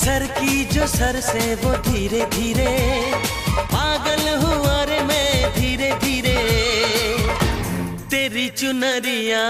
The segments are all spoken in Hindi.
सर की जो सर से वो धीरे धीरे पागल हुआ रे मैं धीरे धीरे। तेरी चुनरिया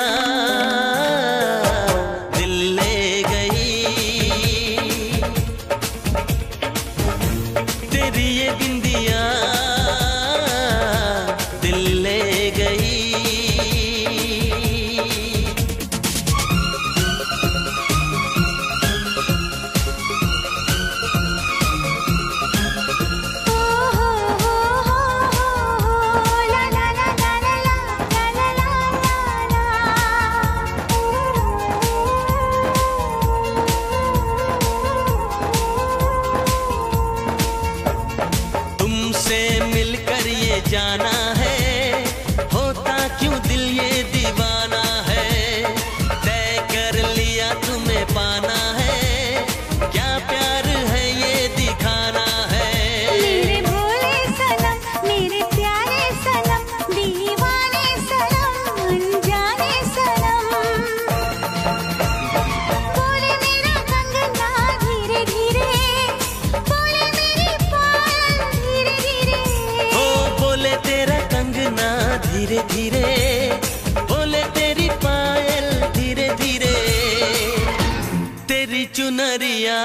mañana. धीरे धीरे बोले तेरी पायल धीरे धीरे तेरी चुनरिया।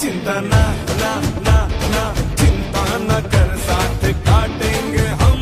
चिंता ना ना ना ना चिंता ना कर साथ काटेंगे हम।